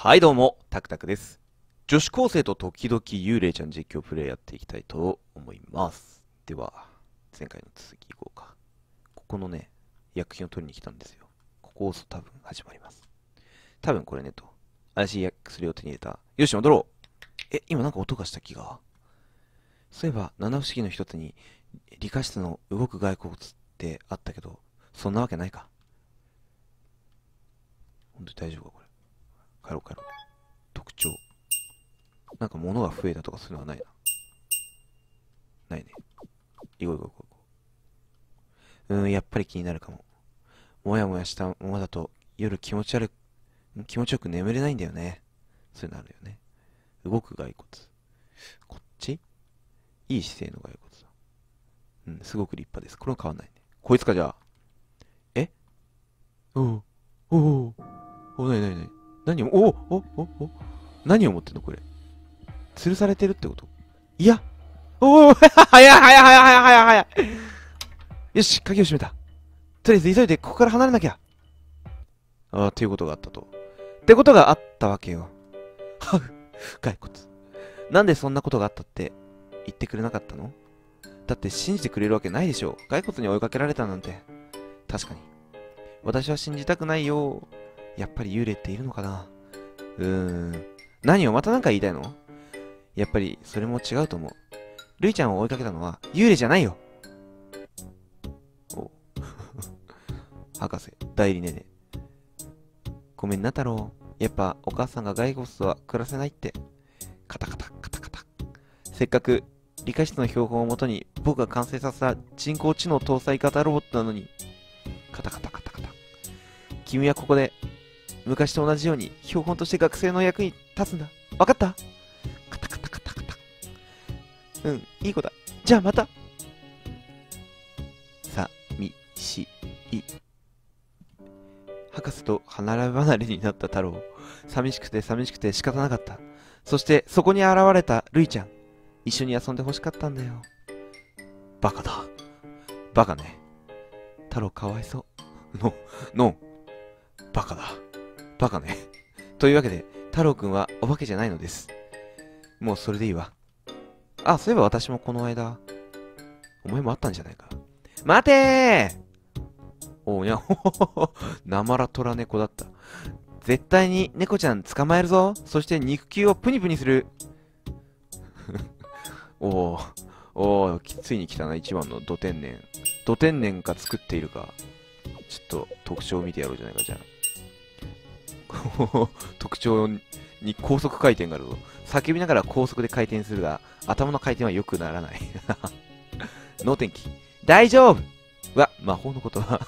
はいどうも、タクタクです。女子高生と時々幽霊ちゃん実況プレイやっていきたいと思います。では、前回の続きいこうか。ここのね、薬品を取りに来たんですよ。ここを押すと多分始まります。多分これねと、怪しい薬を手に入れた。よし、戻ろうえ、今なんか音がした気が。そういえば、七不思議の一つに、理科室の動く骸骨ってあったけど、そんなわけないか。本当に大丈夫かこれ。帰ろう帰ろう。特徴。なんか物が増えたとかそういうのはないな。ないね。行こう行こう行こう。うーん、やっぱり気になるかも。もやもやしたままだと夜気持ち悪く、気持ちよく眠れないんだよね。そういうのあるよね。動く骸骨。こっち？いい姿勢の骸骨だ。うん、すごく立派です。これは変わんないね。こいつかじゃあ。え？おうおうおうなになになに何を、おおおお何を持ってんのこれ？吊るされてるってこと？いやおお早い早い早い早い早い早いよし、鍵を閉めた。とりあえず急いでここから離れなきゃ。ああ、っていうことがあったと。ってことがあったわけよ。はう、骸骨。なんでそんなことがあったって言ってくれなかったの？だって信じてくれるわけないでしょ。骸骨に追いかけられたなんて。確かに。私は信じたくないよ。やっぱり幽霊っているのかな？うーん。何をまた何か言いたいの？やっぱりそれも違うと思う。ルイちゃんを追いかけたのは幽霊じゃないよ。お 博士、代理ねね。ごめんな太郎。やっぱお母さんが骸骨とは暮らせないって。カタカタカタカタ。せっかく理科室の標本をもとに僕が完成させた人工知能搭載型ロボットなのに。カタカタカタカタ。君はここで昔と同じように標本として学生の役に立つんだ。わかった？カタカタカタカタ。うん、いい子だ。じゃあまた。さ、み、し、い。博士と離れ離れになった太郎。寂しくて寂しくて仕方なかった。そしてそこに現れたルイちゃん。一緒に遊んで欲しかったんだよ。バカだ。バカね。太郎かわいそう。の、の、バカだ。バカね。というわけで、太郎くんはお化けじゃないのです。もうそれでいいわ。あ、そういえば私もこの間、お前もあったんじゃないか。待てーおにゃほほほほ、なまら虎猫だった。絶対に猫ちゃん捕まえるぞ。そして肉球をプニプニする。おー、おー、きついに来たな、一番のド天然。ド天然か作っているか。ちょっと特徴を見てやろうじゃないか、じゃあ。特徴に高速回転があるぞ。叫びながら高速で回転するが、頭の回転は良くならない。脳天気。大丈夫わ、魔法の言葉。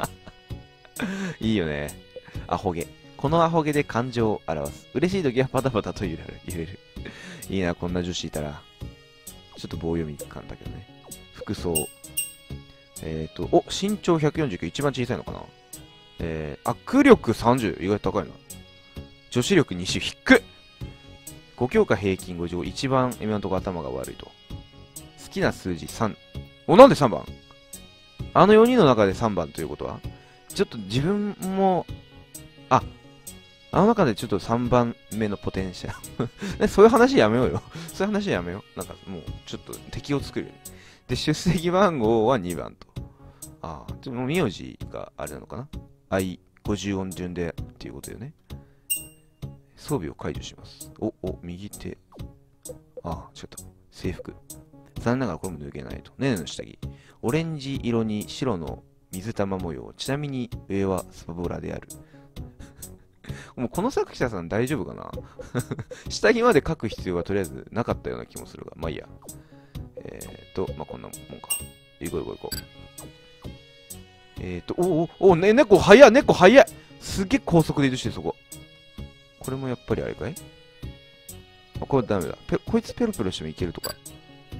いいよね。アホ毛。このアホ毛で感情を表す。嬉しい時はパタパタと揺れる。揺れる。いいな、こんな女子いたら。ちょっと棒読み感だけどね。服装。えっ、ー、と、お、身長149、一番小さいのかな？えー、握力30、意外と高いな。女子力2種、低っ !5 教科平均5乗、一番今のところ頭が悪いと。好きな数字3。お、なんで3番？あの4人の中で3番ということは？ちょっと自分も、あ、あの中でちょっと3番目のポテンシャル そういう話やめようよ。そういう話やめよう。なんかもう、ちょっと敵を作るよね。で、出席番号は2番と。ああ、でも名字があれなのかな？?I50 音順でっていうことよね。装備を解除します。お、お、右手。ああ、ちょっと、制服。残念ながらこれも脱げないと。ねねの下着。オレンジ色に白の水玉模様。ちなみに上はスパボラである。もうこの作者さん大丈夫かな？下着まで書く必要はとりあえずなかったような気もするが。まあいいや。えーと、まあこんなもんか。行こう行こう行こう。えーと、おおおね、猫早い猫早いすげえ高速で移動してるそこ。これもやっぱりあれかい？あ、これダメだ。ペこいつペロペロしてもいけるとか。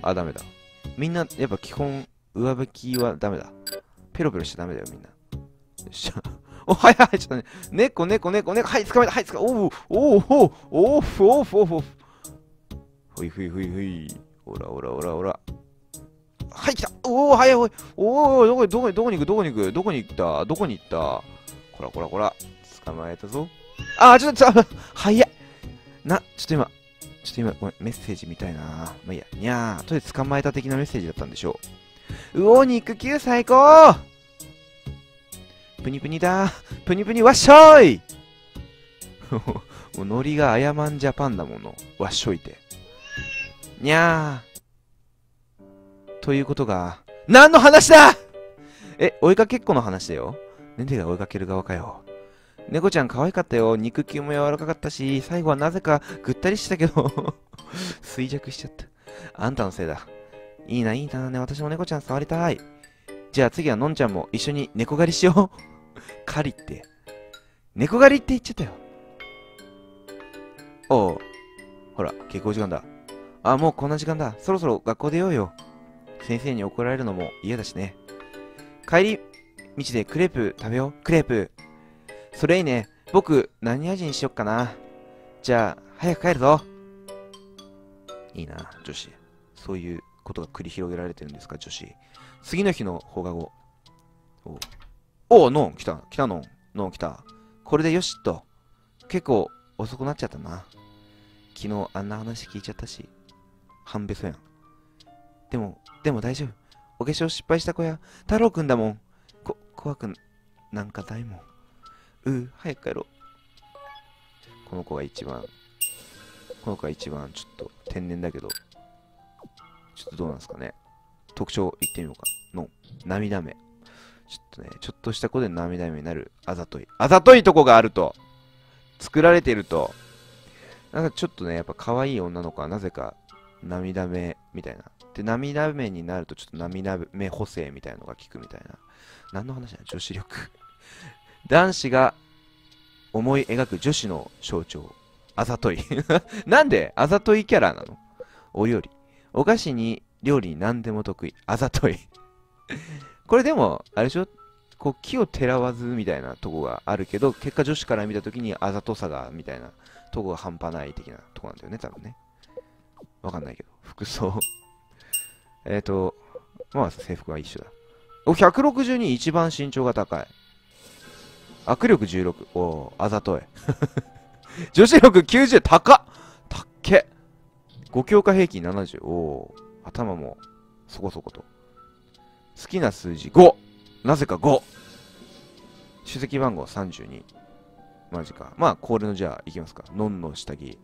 あ、ダメだ。みんな、やっぱ基本、上履きはダメだ。ペロペロしちゃダメだよ、みんな。よっしゃ。お、はいはい、ちょっとね。猫、猫、猫、猫、はい、捕まえた、はい、捕まえた。おう、おう、おう、おう、おう、おう、おう。ほいほいほいほい。ほらほらほらほら。はい、来たおお、はい、おい。おお、どこ、どこ、どこに行く、どこに行く、どこに行ったどこに行ったこらこらこら。捕まえたぞ。あー、ちょっと、早い。な、ちょっと今、ちょっと今、ごめん、メッセージ見たいなまあいいや、にゃー、後で捕まえた的なメッセージだったんでしょう。うお、肉球最高プニプニだプニプニわっしょい もうノリがアヤマンジャパンだもの。わっしょいて。にゃー。ということが、何の話だ？え、追いかけっこの話だよ。ねねが追いかける側かよ。猫ちゃん可愛かったよ。肉球も柔らかかったし、最後はなぜかぐったりしたけど 衰弱しちゃった。あんたのせいだ。いいな、いいな、ね、私も猫ちゃん触りたい。じゃあ次はのんちゃんも一緒に猫狩りしよう。狩りって。猫狩りって言っちゃったよ。おう。ほら、下校時間だ。あ、もうこんな時間だ。そろそろ学校出ようよ。先生に怒られるのも嫌だしね。帰り道でクレープ食べよう。クレープ。それいいね。僕、何味にしよっかな。じゃあ、早く帰るぞ。いいな、女子。そういうことが繰り広げられてるんですか、女子。次の日の放課後。おおノン、来た。来たノン。ノン来た。これでよしっと。結構遅くなっちゃったな。昨日あんな話聞いちゃったし。半べそやん。でも、でも大丈夫。お化粧失敗した子や、太郎くんだもん。こ、怖くなんかないもん。うー、早く帰ろう。この子が一番、この子が一番ちょっと天然だけど、ちょっとどうなんですかね。特徴言ってみようか。の、涙目。ちょっとね、ちょっとした子で涙目になるあざとい。あざといとこがあると、作られてると、なんかちょっとね、やっぱ可愛い女の子はなぜか涙目みたいな。で、涙目になるとちょっと涙目補正みたいなのが効くみたいな。何の話だ女子力 男子が思い描く女子の象徴。あざとい。なんであざといキャラなの？お料理。お菓子に料理に何でも得意。あざとい。これでも、あれでしょ？こう、木をてらわずみたいなとこがあるけど、結果女子から見たときにあざとさが、みたいなとこが半端ない的なとこなんだよね、多分ね。わかんないけど。服装えっと、まあ制服は一緒だ。お、162一番身長が高い。握力16。おあざとい。女子力90、高ったっけ。5強化平均70。お頭もそこそこと。好きな数字5。なぜか5。出席番号32。マジか。まあ、これのじゃあ、いきますか。ノンの下着。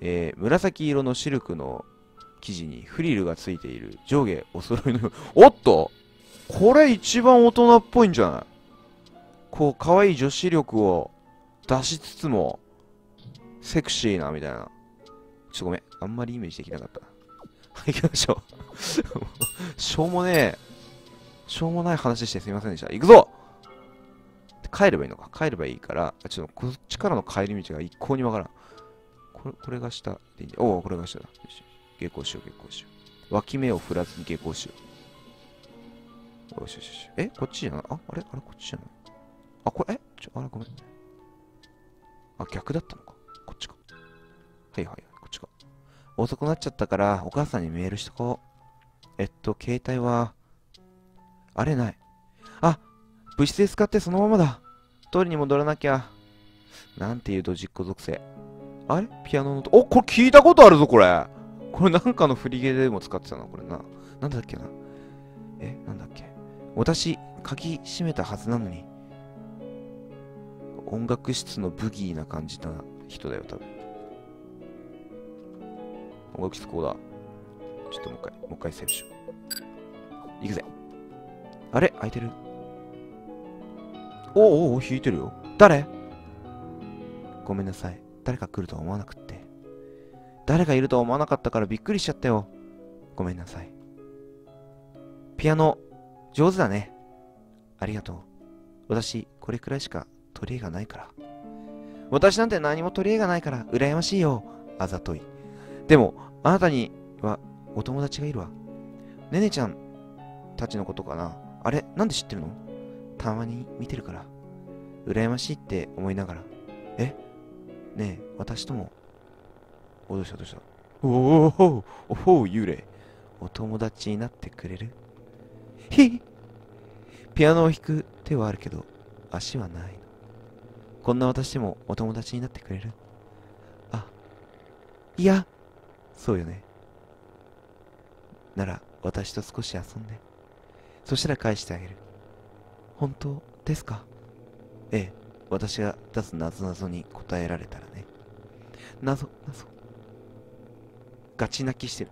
えー、紫色のシルクの生地にフリルがついている上下お揃いの おっとこれ一番大人っぽいんじゃない？こう、可愛いい女子力を出しつつも、セクシーな、みたいな。ちょっとごめん。あんまりイメージできなかった。はい、行きましょう しょうもねえ。しょうもない話してすみませんでした。行くぞ帰ればいいのか？帰ればいいから、ちょっとこっちからの帰り道が一向にわからん。これ、これが下でいいんだ。おお、これが下だ。よし。下校しよう、下校しよう。脇目を振らずに下校しよう。よしよしよし。えこっちじゃないあ、あれあれこっちじゃないあ、これ、えちょ、あれごめん。あ、逆だったのか。こっちか。はいはいはい、こっちか。遅くなっちゃったから、お母さんにメールしとこう。えっと、携帯は、あれない。あ、物質で使ってそのままだ。通りに戻らなきゃ。なんていうドジっ子属性。あれピアノの音。お、これ聞いたことあるぞ、これ。これなんかの振りゲーでも使ってたな、これな。なんだっけな。え、なんだっけ。私、鍵閉めたはずなのに。音楽室のブギーな感じな人だよ、多分。音楽室こうだ。ちょっともう一回、もう一回セーブしよう。行くぜ。あれ？開いてる？おおお弾いてるよ。誰？ごめんなさい。誰か来るとは思わなくて。誰がいるとは思わなかったからびっくりしちゃったよ。ごめんなさい。ピアノ、上手だね。ありがとう。私、これくらいしか取り柄がないから。私なんて何も取り柄がないから、羨ましいよ。あざとい。でも、あなたにはお友達がいるわ。ねねちゃんたちのことかな。あれなんで知ってるの？たまに見てるから。羨ましいって思いながら。え？ねえ、私とも。お、どうした？どうした？おおおおお幽霊。お友達になってくれるひピアノを弾く手はあるけど、足はないの。こんな私でもお友達になってくれるあ、いや、そうよね。なら、私と少し遊んで。そしたら返してあげる。本当ですかええ、私が出す謎々に答えられたらね。謎、謎。ガチ泣きしてる。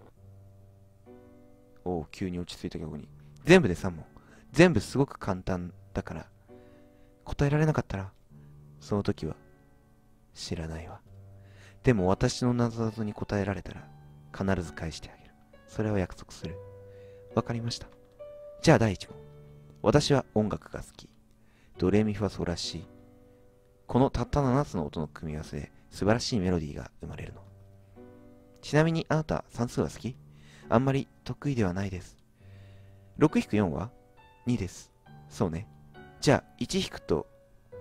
おお、急に落ち着いた曲に。全部で3問。全部すごく簡単だから、答えられなかったら、その時は、知らないわ。でも私の謎々に答えられたら、必ず返してあげる。それは約束する。わかりました。じゃあ第1問。私は音楽が好き。ドレミファソラシ。このたった7つの音の組み合わせで素晴らしいメロディーが生まれるの。ちなみにあなた算数は好き？あんまり得意ではないです。6-4は ?2 です。そうね。じゃあ1引くと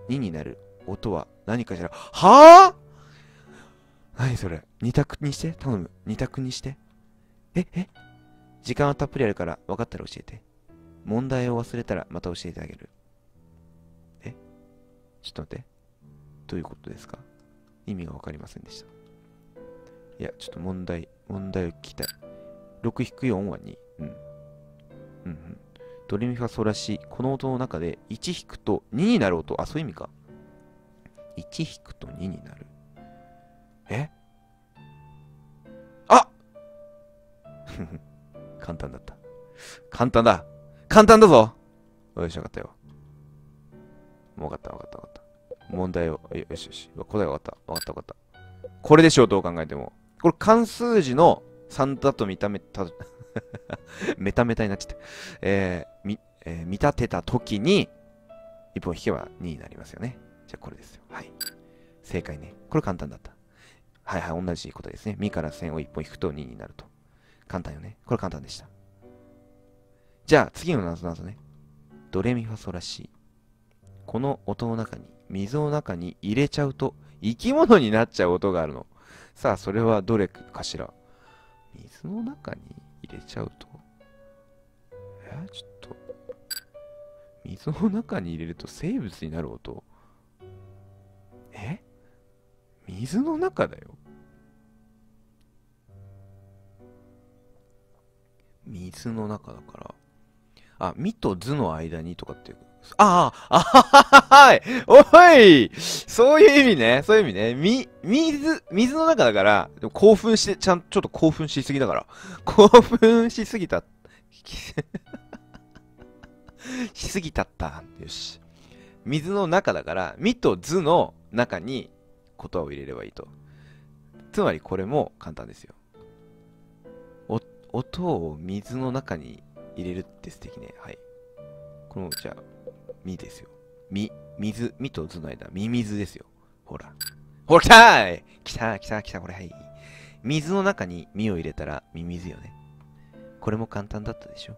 2になる音は何かしら？はぁ何それ ?2 択にして？頼む。2択にして。え、え？時間はたっぷりあるから分かったら教えて。問題を忘れたらまた教えてあげる。え？ちょっと待って。どういうことですか？意味が分かりませんでした。いや、ちょっと問題、問題を聞きたい。6-4は2。うん。うんうん。ドレミファソラシ。この音の中で1引くと2になる音。あ、そういう意味か。1引くと2になる。え？あ 簡単だった。簡単だ。簡単だぞよし、わかったよ。もうわかった、わかった、わかった。問題を、よしよし。答えわかった。わかった、わかった。これでしょう、どう考えても。これ関数字の3だと見た目た、メタメタになっちゃった。えー、み、えー、見立てた時に、一本引けば2になりますよね。じゃあこれですよ。はい。正解ね。これ簡単だった。はいはい、同じことですね。みから線を1本引くと2になると。簡単よね。これ簡単でした。じゃあ次の謎謎ね。ドレミファソラシこの音の中に、水の中に入れちゃうと生き物になっちゃう音があるの。さあ、それはどれかしら。水の中に入れちゃうと。えちょっと。水の中に入れると生物になる音？え？水の中だよ。水の中だから。あ、みと図の間にとかっていう。ああ、あははい。おいそういう意味ね。そういう意味ね。み、水、水の中だから、でも興奮して、ちゃん、ちょっと興奮しすぎだから。興奮しすぎた。しすぎたった。よし。水の中だから、みと図の中に言葉を入れればいいと。つまりこれも簡単ですよ。お音を水の中に入れるって素敵ね。はい。この、じゃあ、みですよ。み、水、みと図の間、み水ですよ。ほら。ほら、来たー来た来た来た、これ、はい。水の中にみを入れたら、み水よね。これも簡単だったでしょ。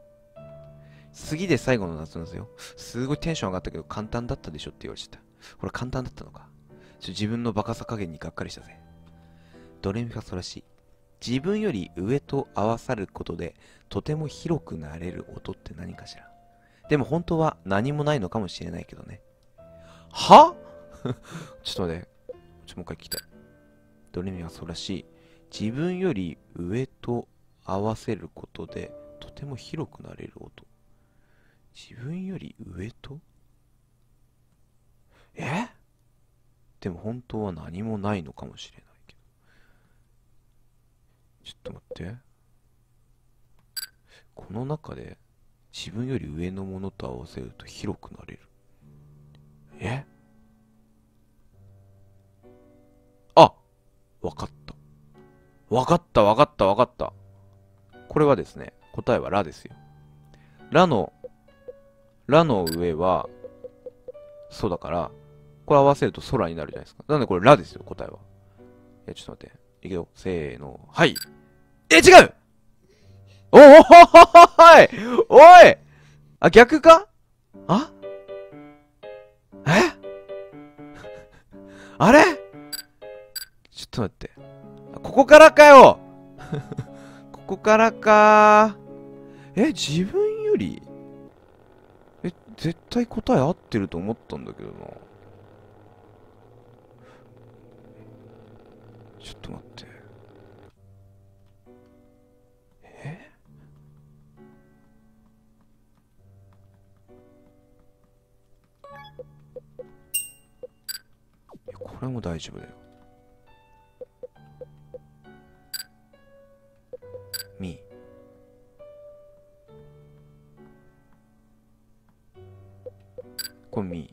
次で最後の夏なんですよ。すごいテンション上がったけど、簡単だったでしょって言われちゃった。これ簡単だったのか。ちょ自分のバカさ加減にがっかりしたぜ。ドレミファソラシ。自分より上と合わさることで、とても広くなれる音って何かしら。でも本当は何もないのかもしれないけどね。は？ちょっと待って。ちょ、もう一回聞きたい。ドレミはそうらしい。自分より上と合わせることで、とても広くなれる音。自分より上と？え？でも本当は何もないのかもしれないけど。ちょっと待って。この中で自分より上のものと合わせると広くなれる。え？あわかった。わかったわかったわかった。これはですね、答えはラですよ。ラの、ラの上は、ソだから、これ合わせると空になるじゃないですか。なんでこれラですよ、答えは。いや、ちょっと待って。いくよ。せーの。はい。え、違うおおい。おい。あ、逆か？あ？え？あれ？ちょっと待って。ここからかよ。ここからか。え、自分より？え、絶対答え合ってると思ったんだけどな。ちょっと待って。これも大丈夫だよ。みこれみ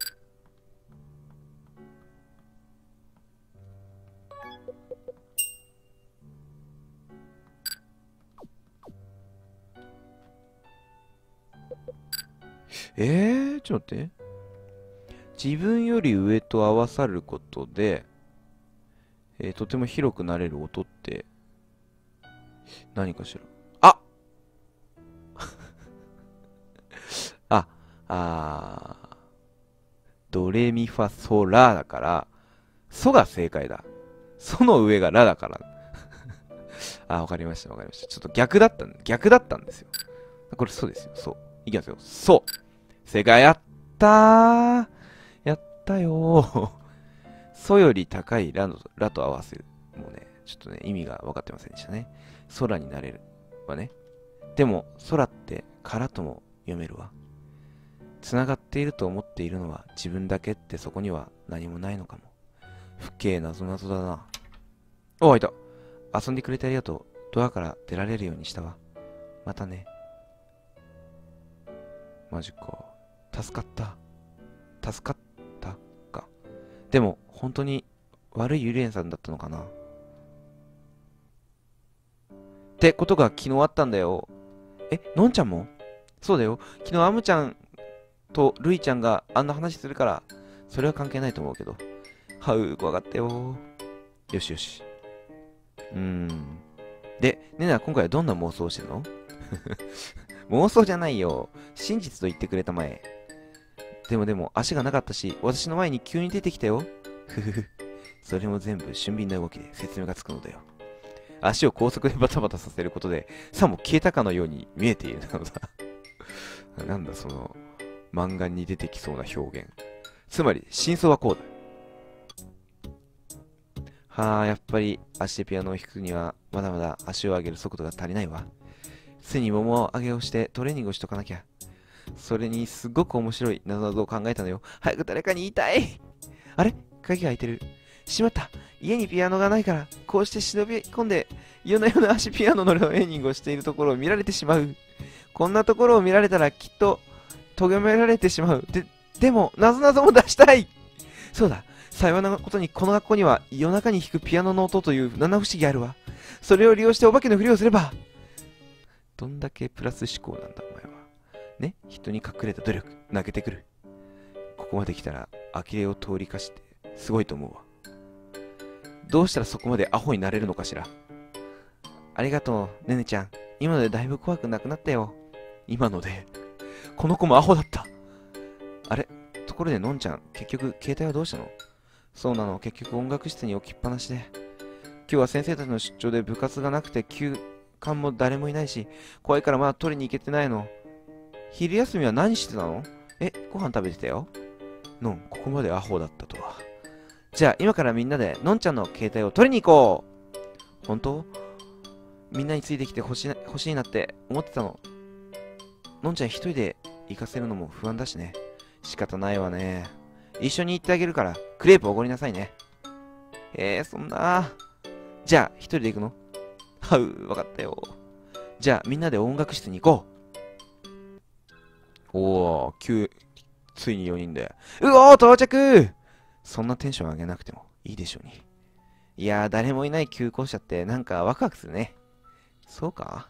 えー、ちょっと待って。自分より上と合わさることで、えーとても広くなれる音って、何かしら？あ あ、あードレミファソラだから、ソが正解だ。ソの上がラだから。あ、わかりました、わかりました。ちょっと逆だったん、逆だったんですよ。これそうですよ、そう。いきますよ。そう正解やったーったよ ソより高いラのラと合わせる。もうね、ちょっとね、意味が分かってませんでしたね。空になれるはね。でも、空って空とも読めるわ。繋がっていると思っているのは自分だけってそこには何もないのかも。不敬なぞなぞだな。お開いた。遊んでくれてありがとう。ドアから出られるようにしたわ。またね。マジか。助かった。助かった。でも、本当に悪いゆりえんさんだったのかなってことが昨日あったんだよ。え、のんちゃんも？そうだよ。昨日アムちゃんとルイちゃんがあんな話するから、それは関係ないと思うけど。はう、怖かったよ。よしよし。うーん。で、ねな、今回はどんな妄想をしてるの？妄想じゃないよ。真実と言ってくれたまえ。でもでも、足がなかったし、私の前に急に出てきたよ。ふふふ。それも全部俊敏な動きで説明がつくのだよ。足を高速でバタバタさせることで、さも消えたかのように見えているのだ。なんだその、漫画に出てきそうな表現。つまり、真相はこうだ。はあ、やっぱり足でピアノを弾くには、まだまだ足を上げる速度が足りないわ。背に桃を上げをしてトレーニングをしとかなきゃ。それにすごく面白い謎々を考えたのよ。早く誰かに言いたいあれ？鍵が開いてる。しまった家にピアノがないから、こうして忍び込んで、夜な夜な足ピアノのトレーニングをしているところを見られてしまう。こんなところを見られたらきっと、とがめられてしまう。で、でも、謎々も出したいそうだ。幸いなことにこの学校には夜中に弾くピアノの音という七不思議あるわ。それを利用してお化けのふりをすれば。どんだけプラス思考なんだ、ね人に隠れた努力、投げてくる。ここまで来たら、呆れを通りかして、すごいと思うわ。どうしたらそこまでアホになれるのかしら。ありがとう、ねねちゃん。今のでだいぶ怖くなくなったよ。今ので。この子もアホだった。あれところでのんちゃん、結局、携帯はどうしたの？そうなの、結局音楽室に置きっぱなしで。今日は先生たちの出張で部活がなくて休館も誰もいないし、怖いからまだ取りに行けてないの。昼休みは何してたの？え、ご飯食べてたよのん、ここまでアホだったとは。じゃあ今からみんなでのんちゃんの携帯を取りに行こう本当？みんなについてきてほし欲しいなって思ってたの。のんちゃん一人で行かせるのも不安だしね。仕方ないわね。一緒に行ってあげるから、クレープおごりなさいね。えー、そんな。じゃあ、一人で行くの？はう、わかったよ。じゃあ、みんなで音楽室に行こう。おー、急、ついに4人で。うおー、到着そんなテンション上げなくてもいいでしょうに。いやー、誰もいない休校舎ってなんかワクワクするね。そうか？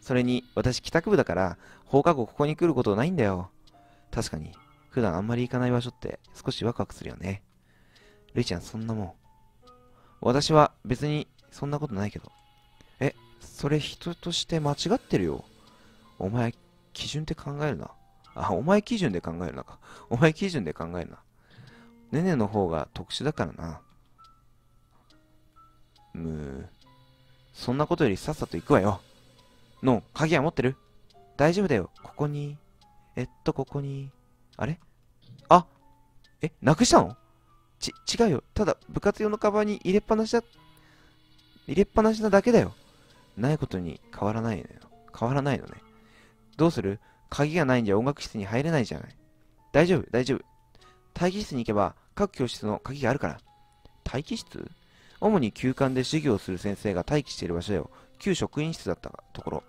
それに、私帰宅部だから、放課後ここに来ることないんだよ。確かに、普段あんまり行かない場所って少しワクワクするよね。るいちゃん、そんなもん。私は別にそんなことないけど。え、それ人として間違ってるよ。お前、基準って考えるな。あ、お前基準で考えるなか。お前基準で考えるな。ねねの方が特殊だからな。むー。そんなことよりさっさと行くわよ。の、鍵は持ってる大丈夫だよ。ここに。えっと、ここに。あれ？あえ、なくしたの？ち、違うよ。ただ、部活用のカバンに入れっぱなしだ。入れっぱなしなだけだよ。ないことに変わらないのよ。変わらないのね。どうする？鍵がないんじゃ音楽室に入れないじゃない。大丈夫、大丈夫。待機室に行けば各教室の鍵があるから。待機室？主に休館で授業をする先生が待機している場所だよ。旧職員室だったところ。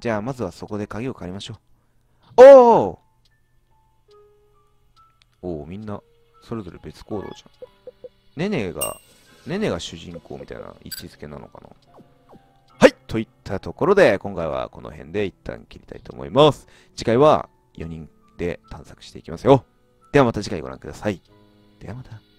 じゃあ、まずはそこで鍵を借りましょう。おおおおみんな、それぞれ別行動じゃん。ねねが、ねねが主人公みたいな位置づけなのかな？といったところで、今回はこの辺で一旦切りたいと思います。次回は4人で探索していきますよ。ではまた次回ご覧ください。ではまた。